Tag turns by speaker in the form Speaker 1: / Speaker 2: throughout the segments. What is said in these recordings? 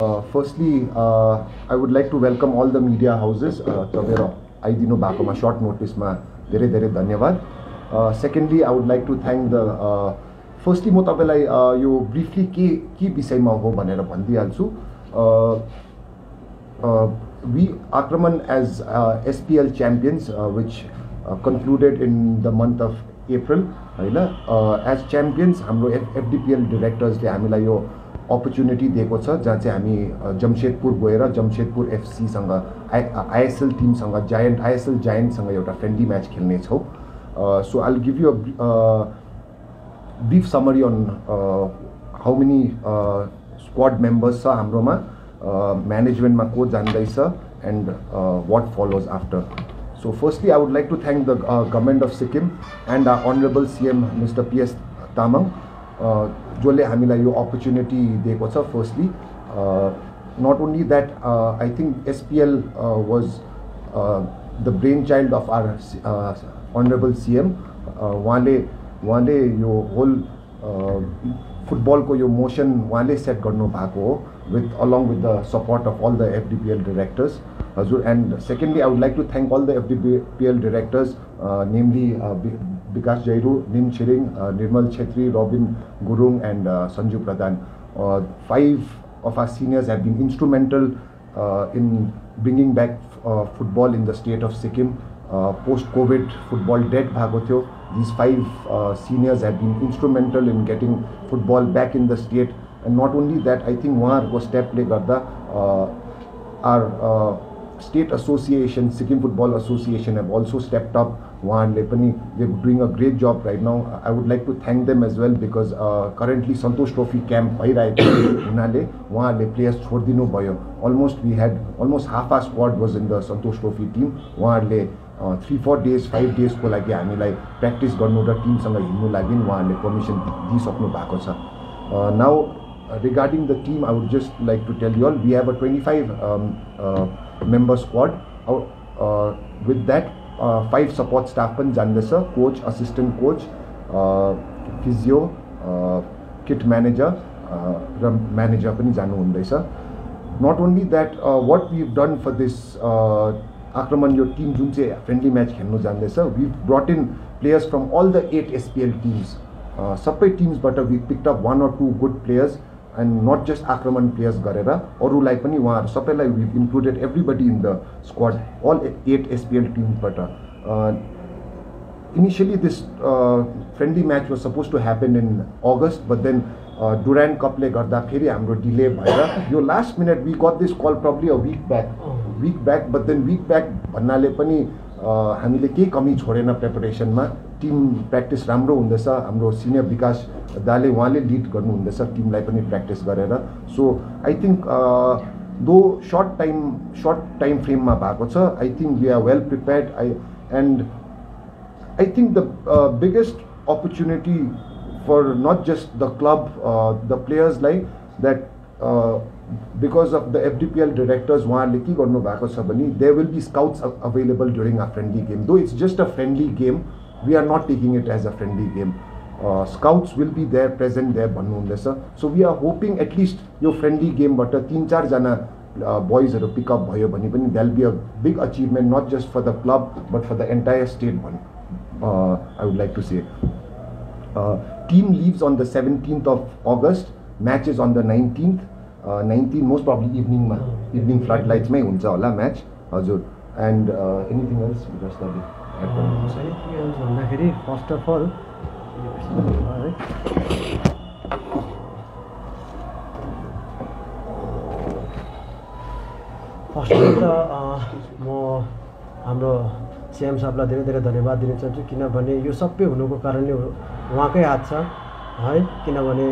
Speaker 1: Uh, firstly, uh, I would like to welcome all the media houses. Uh, तपाईँहरू आइदिनु भएकोमा short नोटिसमा धेरै धेरै धन्यवाद secondly I would like to thank the firstly म तपाईँलाई uh, यो ब्रिफली के के विषयमा हो भनेर भनिदिइहाल्छु we Aakraman as SPL champions which concluded in the month of April होइन एज च्याम्पियन्स हाम्रो एफ एफडिपिएल डिरेक्टर्सले हामीलाई यो अपर्च्युनिटी दिएको छ, जहाँ चाहिँ हामी जमशेदपुर गएर जमशेदपुर एफसीसँग आइ आइएसएल टिमसँग जायन्ट आइएसएल जायन्टसँग एउटा friendly match खेल्नेछौँ। So I give you brief summary on how many squad members छ हाम्रोमा म्यानेजमेन्टमा को जान्दैछ and what follows after so firstly I would like to thank the government of Sikkim and our honourable CM mister PS Tamang जसले हामीलाई यो opportunity दिएको छ firstly not only that I think SPL was the child of our honourable CM उहाँले उहाँले यो whole फुटबलको यो मोसन उहाँले सेट गर्नु भएको हो with along with the support of all the FDPL directors हजुर and secondly I would like to thank all the FDPL directors namely Vikas Jairu Nim Chhiring Nirmal Chhetri Rabin Gurung and Sanju Pradhan five of our seniors have been instrumental uh, in bringing back uh, football in the state of Sikkim. Uh, Post-COVID football dead भएको थियो these five uh, seniors have been instrumental in getting football back in the state and not only that I think उहाँहरूको स्टेपले गर्दा our uh, state association Sikkim Football Association have also stepped up उहाँहरूले पनि they doing a great job right now. I would like to thank them as well because currently Santosh trophy camp भइरहेको हुनाले उहाँहरूले players छोडिदिनु भयो। Almost we had almost half our squad was in the Santosh trophy team उहाँहरूले three four days five डेजको लागि हामीलाई practice गर्नु र टिमसँग हिँड्नु लागि उहाँहरूले पर्मिसन दिइसक्नु भएको छ। Now regarding the team, I would just like to tell you all we have a 25 um, uh, member squad. Uh, five support staff पनि जान्दैछ coach assistant coach physio kit manager र म्यानेजर पनि जानुहुँदैछ। Not only that what we done for this Aakraman यो team जुन चाहिँ friendly match खेल्नु जान्दैछ we brought in players from all the eight SPL teams सबै टिम्सबाट we picked up one or two good players and not just Aakraman players गरेर अरूलाई पनि उहाँहरू सबैलाई we included everybody in the squad all eight SPL टिमबाट initially this friendly match was suppose to happen in August but then Durand कपले गर्दा फेरि हाम्रो delay भएर यो last minute we got this call probably a week back week back but then week back भन्नाले पनि हामीले केही कमी छोडेन प्रिपरेसनमा। टिम प्र्याक्टिस राम्रो हुँदैछ। हाम्रो सिनियर विकास दाले उहाँले लिड गर्नुहुँदैछ टिमलाई पनि practice so I think though short time short time फ्रेममा भएको छ। I think we are well prepared I and I think the biggest opportunity for not just the club the प्लेयर्सलाई that because of the FDPL directors उहाँहरूले के गर्नुभएको छ भने they will be scouts available during a friendly game though it's just a friendly game we are not taking it as a friendly game scouts will be there present there भन्नुहुँदैछ so we are hoping at least यो friendly गेमबाट तिन चारजना बोइजहरू pick up भयो भने पनि they'll be a big achievement not just for the club but for the entire state भन् I would like to say team leaves on the seventeenth of August match is on the nineteenth nineteen most probably इभिनिङमा evening flood लाइट्समै हुन्छ होला match हजुर. And anything else just
Speaker 2: भन्दाखेरि first of all first of त म हाम्रो CM साहबलाई धेरै धेरै धन्यवाद दिन चाहन्छु किनभने यो सबै हुनुको कारणले उहाँकै हात छ है? किनभने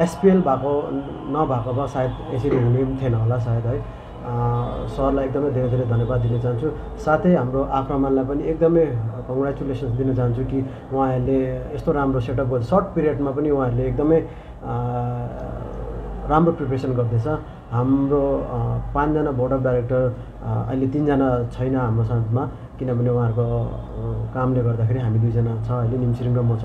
Speaker 2: एसपिएल भएको नभएको भए सायद यसरी हुने पनि थिएन होला सायद है। सरलाई एकदमै धेरै धेरै धन्यवाद दिन चाहन्छु। साथै हाम्रो आक्रमणलाई पनि एकदमै कङ्ग्रेचुलेसन्स दिन चाहन्छु कि उहाँहरूले यस्तो राम्रो सेटअप गर्छ सर्ट पिरियडमा पनि उहाँहरूले एकदमै राम्रो प्रिपेरेसन गर्दैछ। हाम्रो पाँचजना बोर्ड अफ डाइरेक्टर अहिले तिनजना छैन हाम्रो साथमा किनभने उहाँहरूको कामले गर्दाखेरि हामी दुईजना छ अहिले निम्सिरिङ र म छ।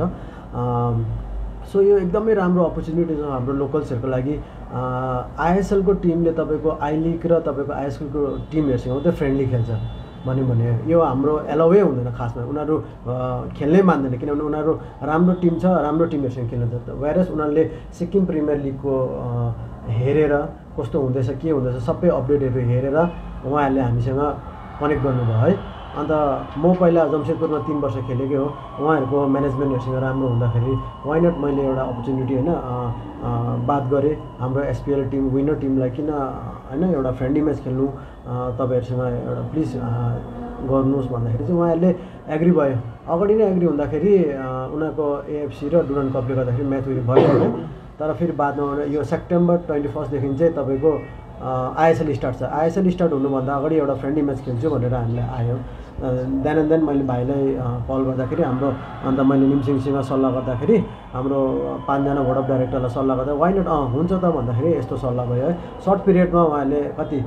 Speaker 2: सो यो एकदमै राम्रो अपर्च्युनिटी छ हाम्रो लोकल्सहरूको लागि। आइएसएलको टिमले तपाईँको आई लिग र तपाईँको आइएसएलको टिमहरूसँग मात्रै फ्रेन्डली खेल्छ। भन्यो भने यो हाम्रो एलाउै हुँदैन खासमा। उनीहरू खेल्नै मान्दैन किनभने उनीहरू राम्रो टिम छ राम्रो टिमहरूसँग खेल्न जान्छ वाइरस उनीहरूले सिक्किम प्रिमियर लिगको हेरेर कस्तो हुँदैछ के हुँदैछ सबै अपडेटहरू हेरेर उहाँहरूले हामीसँग कनेक्ट गर्नुभयो है। अन्त म पहिला जमशेदपुरमा तिन वर्ष खेलेकै हो। उहाँहरूको म्यानेजमेन्टहरूसँग राम्रो हुँदाखेरि वाइ नट मैले एउटा अपर्च्युनिटी होइन बात गरेँ। हाम्रो एसपिएल टिम विनर टिमलाई किन होइन एउटा फ्रेन्डली म्याच खेल्नु तपाईँहरूसँग एउटा प्लिज गर्नुहोस् भन्दाखेरि चाहिँ उहाँहरूले एग्री भयो। अगाडि नै एग्री हुँदाखेरि उनीहरूको एएफसी र डुरन कपले गर्दाखेरि म्याच उयो भयो। होइन तर फेरि बादमा यो सेप्टेम्बर ट्वेन्टी फर्स्टदेखि चाहिँ तपाईँको आइएसएल स्टार्ट छ। आइएसएल स्टार्ट हुनुभन्दा अगाडि एउटा फ्रेन्डली म्याच खेल्छु भनेर हामीलाई आयो। एन्ड देन मैले भाइलाई कल गर्दाखेरि हाम्रो अन्त मैले निम्सिङसँग सल्लाह गर्दाखेरि हाम्रो पाँचजना बोर्ड अफ डाइरेक्टरलाई सल्लाह गर्दा वाइ नट अँ हुन्छ त भन्दाखेरि यस्तो सल्लाह भयो है। सर्ट पिरियडमा उहाँले कति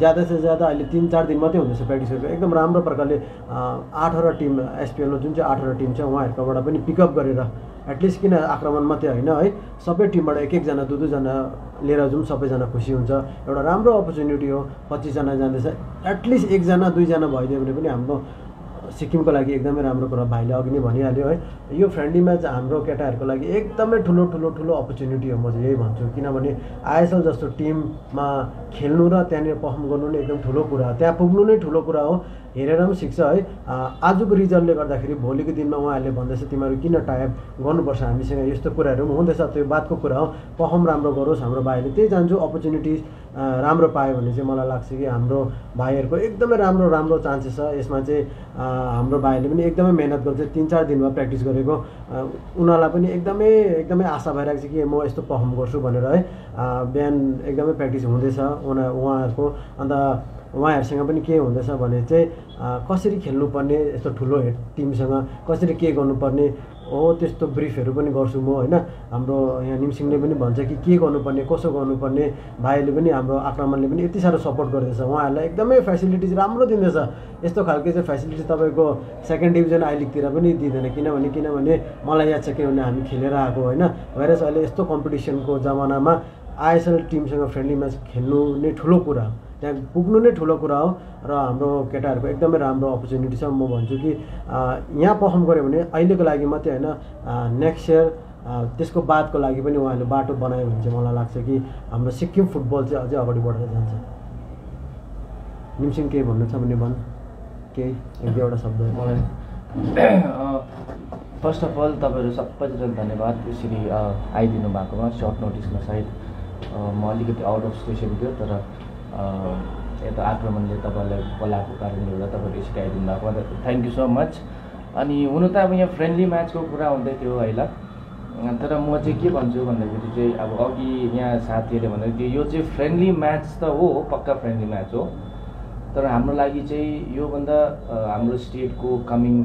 Speaker 2: ज्यादा से ज्यादा अहिले तिन चार दिन मात्रै हुँदैछ प्र्याक्टिसहरूको एकदम राम्रो प्रकारले आठवटा टिम एसपिएलमा जुन चाहिँ आठवटा टिम छ उहाँहरूकोबाट पनि पिकअप गरेर एटलिस्ट किन आक्रमण मात्रै होइन है? सबै टिमबाट एक एकजना दुई दुईजना लिएर जाउँ सबैजना खुसी हुन्छ। एउटा राम्रो अपर्च्युनिटी हो पच्चिसजना जाँदैछ। एटलिस्ट एकजना दुईजना भइदियो भने पनि हाम्रो सिक्किमको लागि एकदमै राम्रो कुरा भाइले अघि नै भनिहाल्यो है? यो फ्रेन्डली म्याच हाम्रो केटाहरूको लागि एकदमै ठुलो ठुलो ठुलो अपर्च्युनिटी हो म चाहिँ यही भन्छु। किनभने आइएसएल जस्तो टिममा खेल्नु र त्यहाँनिर पर्फर्म गर्नु नै एकदम ठुलो कुरा हो। त्यहाँ पुग्नु नै ठुलो कुरा हो। हेरेर पनि सिक्छ है। आजको रिजल्टले गर्दाखेरि भोलिको दिनमा उहाँहरूले भन्दैछ तिमीहरू किन टाइप गर्नुपर्छ? हामीसँग यस्तो कुराहरू पनि हुँदैछ। त्यो बातको कुरा हो। पर्फर्म राम्रो गरोस् हाम्रो भाइले त्यही चाहन्छु अपर्च्युनिटिज राम्रो पायो भने चाहिँ मलाई लाग्छ कि हाम्रो भाइहरूको एकदमै राम्रो राम्रो चान्सेस छ। यसमा चाहिँ हाम्रो भाइले पनि एकदमै मिहिनेत गर्छ। तिन चार दिनमा प्र्याक्टिस गरेको। उनीहरूलाई पनि एकदमै एकदमै आशा भइरहेको छ कि म यस्तो पर्फर्म गर्छु भनेर है। बिहान एकदमै प्र्याक्टिस हुँदैछ उना उहाँहरूको। अन्त उहाँहरूसँग पनि के हुँदैछ भने चाहिँ कसरी खेल्नुपर्ने यस्तो ठुलो टिमसँग कसरी के गर्नुपर्ने हो त्यस्तो ब्रिफहरू पनि गर्छु म होइन। हाम्रो यहाँ निमसिङले पनि भन्छ कि के गर्नुपर्ने कसो गर्नुपर्ने भाइले पनि हाम्रो आक्रमणले पनि यति साह्रो सपोर्ट गर्दैछ। उहाँहरूलाई एकदमै फेसिलिटिज राम्रो दिँदैछ। यस्तो खालको चाहिँ फेसिलिटी तपाईँको सेकेन्ड डिभिजन आई लिगतिर पनि दिँदैन। किनभने किनभने मलाई याद छ किनभने हामी खेलेर आएको होइन। भइरस अहिले यस्तो कम्पिटिसनको जमानामा आइएसएल टिमसँग फ्रेन्डली म्याच खेल्नु नै ठुलो कुरा हो। त्यहाँ पुग्नु नै ठुलो कुरा हो र हाम्रो केटाहरूको एकदमै राम्रो अपर्च्युनिटी छ। म भन्छु कि यहाँ पर्फर्म गऱ्यो भने अहिलेको लागि मात्रै होइन नेक्स्ट इयर त्यसको बादको लागि पनि उहाँहरूले बाटो बनायो भने चाहिँ मलाई लाग्छ कि हाम्रो सिक्किम फुटबल चाहिँ अझै अगाडि बढेर जान्छ। निम्सिङ केही भन्नु छ भने भन्। केही? एक दुईवटा शब्द।
Speaker 3: मलाई फर्स्ट अफ अल तपाईँहरू सबैजना धन्यवाद। यसरी आइदिनु भएकोमा सर्ट नोटिसमा सायद म अलिकति आउट अफ स्टेसन थियो तर यता आक्रमणले तपाईँलाई बोलाएको कारणले गर्दा तपाईँहरू यसरी आइदिनु भएको थ्याङ्क यू सो मच अनि हुनु त अब यहाँ फ्रेन्डली म्याचको कुरा हुँदै थियो होइन तर म चाहिँ के भन्छु भन्दाखेरि चाहिँ अब अघि यहाँ साथीहरूले भन्दै थियो यो चाहिँ फ्रेन्डली म्याच त हो पक्का फ्रेन्डली म्याच हो। तर हाम्रो लागि चाहिँ योभन्दा हाम्रो स्टेटको कमिङ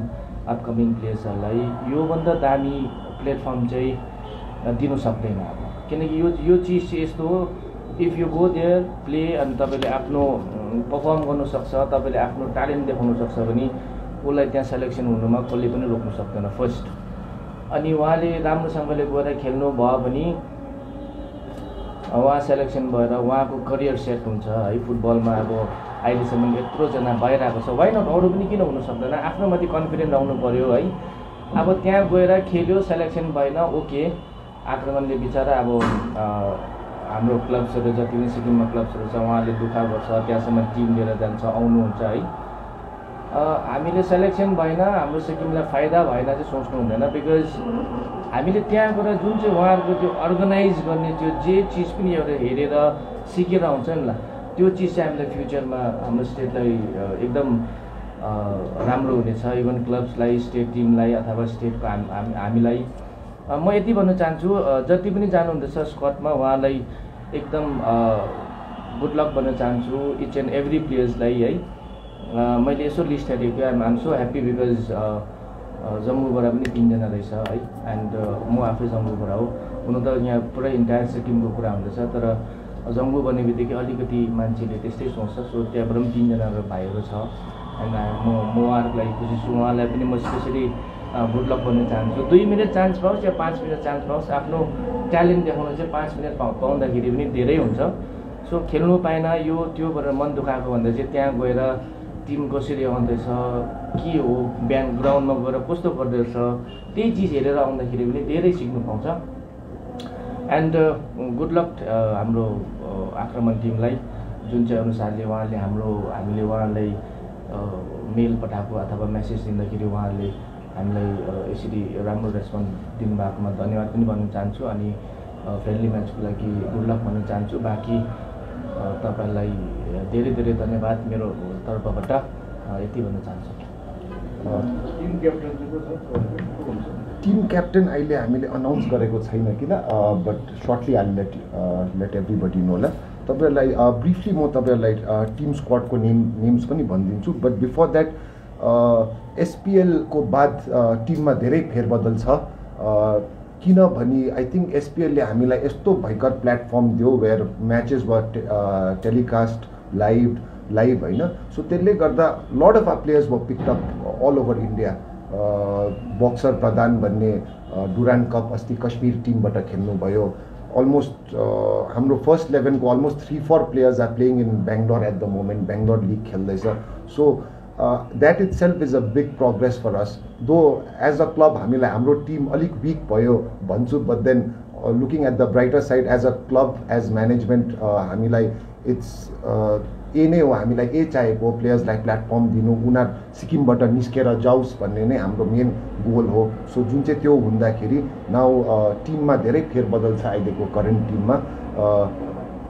Speaker 3: अपकमिङ प्लेयर्सहरूलाई योभन्दा दामी प्लेटफर्म चाहिँ दिनु सक्दैन अब। किनकि यो यो चिज चाहिँ यस्तो हो if you go there play अनि तपाईँले आफ्नो पर्फर्म गर्नु सक्छ तपाईँले आफ्नो ट्यालेन्ट देखाउनु सक्छ भने उसलाई त्यहाँ सेलेक्सन हुनुमा कसले पनि रोक्नु सक्दैन फर्स्ट अनि उहाँले राम्रोसँगले गएर खेल्नु भयो भने उहाँ सेलेक्सन भएर उहाँको करियर सेट हुन्छ है फुटबलमा अब अहिलेसम्म यत्रोजना भइरहेको छ। वाइ नट अरू पनि किन हुनु सक्दैन? आफ्नो माथि कन्फिडेन्ट आउनु पऱ्यो है। अब त्यहाँ गएर खेल्यो सेलेक्सन भएन ओके आक्रमणले बिचरा अब हाम्रो क्लब्सहरू जति पनि सिक्किममा क्लब्सहरू छ उहाँले दुःख गर्छ त्यहाँसम्म टिम लिएर जान्छ आउनुहुन्छ है। हामीले सेलेक्सन भएन हाम्रो सिक्किमलाई फाइदा भएन चाहिँ सोच्नु हुँदैन बिकज हामीले त्यहाँ गएर जुन चाहिँ उहाँहरूको त्यो अर्गनाइज गर्ने त्यो जे चिज पनि एउटा हेरेर सिकेर आउँछ नि ल त्यो चिज चाहिँ हामीलाई फ्युचरमा हाम्रो स्टेटलाई एकदम राम्रो हुनेछ इभन क्लब्सलाई स्टेट टिमलाई अथवा स्टेटको हाम हाम- हामीलाई। म यति भन्न चाहन्छु जति पनि जानुहुँदैछ स्कटमा उहाँलाई एकदम गुड लक भन्न चाहन्छु इच एन्ड एभ्री प्लेयर्सलाई है। मैले यसो लिस्ट हेरेको I'm am so happy because जम्मूबाट पनि तिनजना रहेछ है। एन्ड म आफै जम्मूबाट हो। हुन त यहाँ पुरै इन्टायर सिक्किमको कुरा हुँदैछ तर जम्मू भन्ने बित्तिकै अलिकति मान्छेले त्यस्तै सोच्छ। सो त्यहाँबाट पनि तिनजना भाइहरू छ। एन्ड म म उहाँहरूको लागि खुसी छु। उहाँलाई पनि म स्पेसली गुड लक भन्न चाहन्छु दुई मिनट चान्स पाओस् या पाँच मिनट चान्स पाओस्? आफ्नो ट्यालेन्ट देखाउन चाहिँ पाँच मिनट पाउ पाउँदाखेरि पनि धेरै हुन्छ। सो खेल्नु पाएन यो त्यो गरेर मन दुखाएको भन्दा चाहिँ त्यहाँ गएर टिम कसरी आउँदैछ के हो बिहान ग्राउन्डमा गएर कस्तो गर्दैछ त्यही चिज हेरेर आउँदाखेरि पनि धेरै सिक्नु पाउँछ। एन्ड गुड लक हाम्रो आक्रमण टिमलाई। जुन चाहिँ अनुसारले उहाँले हाम्रो हामीले उहाँलाई मेल पठाएको अथवा मेसेज दिँदाखेरि उहाँहरूले हामीलाई यसरी राम्रो रेस्पोन्स दिनुभएकोमा धन्यवाद पनि भन्न चाहन्छु अनि फ्रेन्डली म्याचको लागि गुड लक भन्न चाहन्छु। बाँकी तपाईँलाई धेरै धेरै धन्यवाद मेरो तर्फबाट। यति भन्न चाहन्छु।
Speaker 1: टिम क्याप्टेन अहिले हामीले अनाउन्स गरेको छैन किन? But shortly I let let everybody know होला तपाईँहरूलाई ब्रिफली म तपाईँहरूलाई टिम स्क्वाडको नेम नेम्स पनि भनिदिन्छु। बट बिफोर द्याट एसपिएलको बाद टिममा धेरै फेरबदल छ। किनभने आई थिङ्क एसपिएलले हामीलाई यस्तो भयङ्कर प्लेटफर्म दियो वेयर म्याचेस वा टेलिकास्ट लाइभ लाइभ होइन। सो त्यसले गर्दा lot of our players were pick up all over India Boxer Pradhan भन्ने डुरान कप अस्ति कश्मीर टिमबाट खेल्नुभयो अलमोस्ट हाम्रो first इलेभेनको almost three four players are playing in Bangalore at the moment Bangalore league खेल्दैछ। So that itself is a big progress for us though as a club हामीलाई हाम्रो team अलिक weak भयो भन्छु but then looking at the brighter side as a club as management हामीलाई it's a नै हो हामीलाई ए चाहेको प्लेयर्सलाई प्लेटफर्म दिनु उनीहरू सिक्किमबाट निस्केर जाओस् भन्ने नै हाम्रो मेन गोल हो. सो जुन चाहिँ त्यो हुँदाखेरि नाउ टिममा धेरै फेरबदल छ अहिलेको करेन्ट टिममा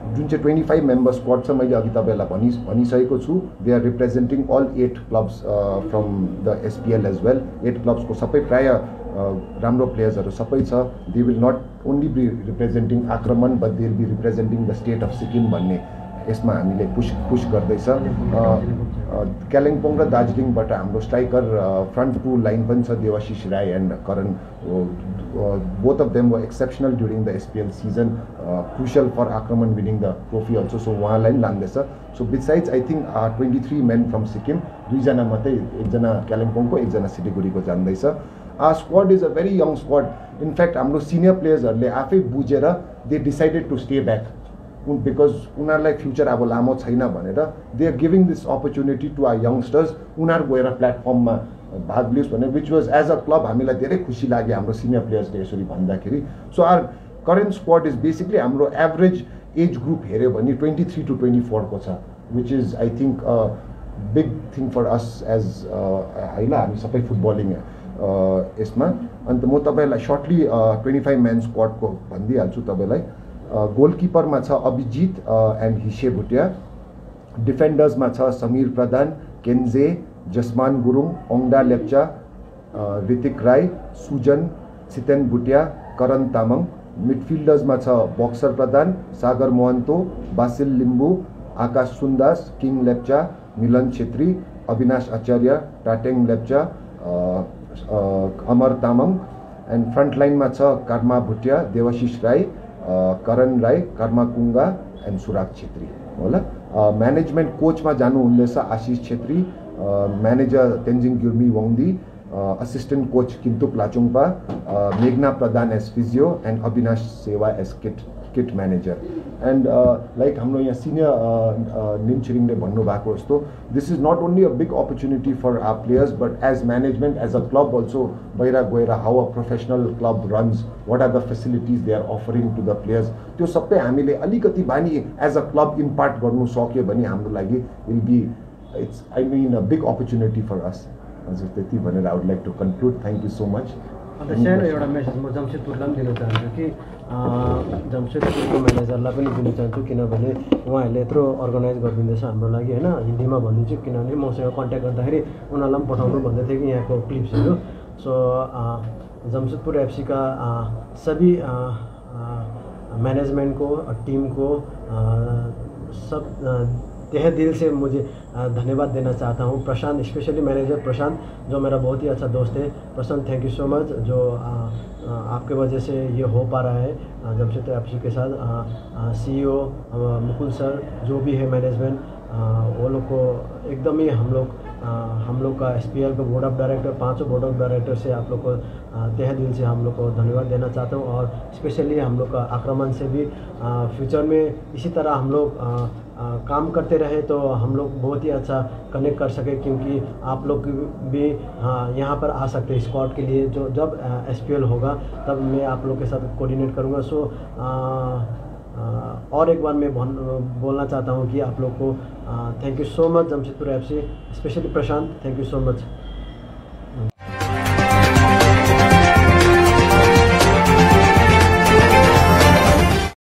Speaker 1: जुन चाहिँ ट्वेन्टी फाइभ मेम्बर स्क्वाड छ मैले अघि तपाईँहरूलाई भनि भनिसकेको छु they are representing all eight clubs from the SPL as well eight क्लब्सको सबै प्राय राम्रो प्लेयर्सहरू सबै छ. They will not only be representing Aakraman but they will be representing the state of Sikkim भन्ने यसमा हामीले पुस पुस गर्दैछ। कालिम्पोङ र दार्जिलिङबाट हाम्रो स्ट्राइकर फ्रन्ट टू लाइन पनि छ Debashish Rai and Karan. Both of them were exceptional during the SPL season crucial for Aakraman winning the trophy also so उहाँलाई पनि लाँदैछ so besides I think twenty three men from Sikkim दुईजना मात्रै एकजना कालिम्पोङको एकजना सिलगढीको जान्दैछ। Our squad is a very young squad in fact हाम्रो सिनियर प्लेयर्सहरूले आफै बुझेर they decided to stay back because उनीहरूलाई फ्युचर अब लामो छैन भनेर they are giving this opportunity to our youngsters उनीहरू गएर प्लेटफर्ममा भाग लियोस् भने which was as a club हामीलाई धेरै खुसी लाग्यो हाम्रो सिनियर प्लेयर्सले यसरी भन्दाखेरि. So our current squad is basically हाम्रो एभरेज एज ग्रुप हेऱ्यो भने ट्वेन्टी थ्री टु ट्वेन्टी फोरको छ which is I think big thing for us as होइन हामी सबै फुटबलिङ यसमा. अन्त म तपाईँलाई सर्टली ट्वेन्टी फाइभ म्यान स्क्वाडको भनिदिइहाल्छु तपाईँलाई। गोलकिपरमा छ अभिजित एन्ड हिसे भुटिया. डिफेन्डर्समा छ समीर प्रधान केन्जे जसमान गुरुङ ओङडा लेप्चा ऋतिक राई सुजन सितेन भुटिया करण तामाङ. मिडफिल्डर्समा छ Boxer Pradhan Sagar Mohanto Basil Limbu Akash Sundas King Lepcha Milan Chhetri Avinash Acharya Tateng Lepcha Amar Tamang. And front लाइनमा छ कर्मा भुटिया देवाशिष राई करण राय, कर्मा कुंगा एन्ड सुराग छेत्री। होला। म्यानेजमेन्ट कोचमा जानु हुँदैछ Ashish Chhetri manager manager Tenzing Gurmi Wangdi assistant coach Kintuk Lachungpa मेघना Pradhan as physio and Avinash Sewa as kit kit manager and like हाम्रो यहाँ senior Nim छिरिङले भन्नुभएको जस्तो this is not only a big opportunity for our players but as management as a club also बाहिर गएर how a professional club runs what are the facilities they are offering to the players त्यो सबै हामीले अलिकति बानी as a club impart गर्नु सक्यो भने हाम्रो लागि will be it's I mean a big opportunity for us हजुर त्यति भनेर I would like to conclude thank you so much
Speaker 2: अन्त सानो एउटा मेसेज म जमशेदपुरलाई पनि दिन चाहन्छु कि जमशेदपुरको म्यानेजरलाई पनि दिन चाहन्छु किनभने उहाँहरूले यत्रो अर्गनाइज गरिदिँदैछ हाम्रो लागि होइन? हिन्दीमा भनिदिन्छु किनभने मसँग कन्ट्याक्ट गर्दाखेरि उनीहरूलाई पनि पठाउनु भन्दै थियो कि यहाँको क्लिप्सहरू सो अँ, जमशेदपुर एफसीका सबै अँ, अँ, मैनेजमेंट को और टीम को अ, सब तहे दिल से मुझे धन्यवाद देना चाहता हूँ। प्रशांत स्पेशली मैनेजर प्रशांत, जो मेरा बहुत ही अच्छा दोस्त है। Prashant thank you so much जो आपके वजह से ये हो पा रहा है जमशेद आपसी के साथ। सीईओ मुकुल सर, जो भी है मैनेजमेंट वो लोग को एकदम ही हम लोग हम लोग का एस का बोर्ड ऑफ़ डायरेक्टर पाँचों बोर्ड ऑफ़ डायरेक्टर से आप लोग को तहे दिल से हम लोग को धन्यवाद देना चाहता हूँ और स्पेशली हम लोग का आक्रमण से भी फ्यूचर में इसी तरह हम लोग काम करते रहे तो हम लोग बहुत ही अच्छा कनेक्ट कर सके क्योंकि आप लोग भी यहाँ पर आ सकते हैं स्क्वाड के लिए। जो जब एसपीएल होगा तब मैं आप लोग के साथ कोऑर्डिनेट करूँगा। सो आ, और एक बार मैं बोलना चाहता हूँ कि आप लोग को thank you so much Jamshedpur F specially Prashant thank you so much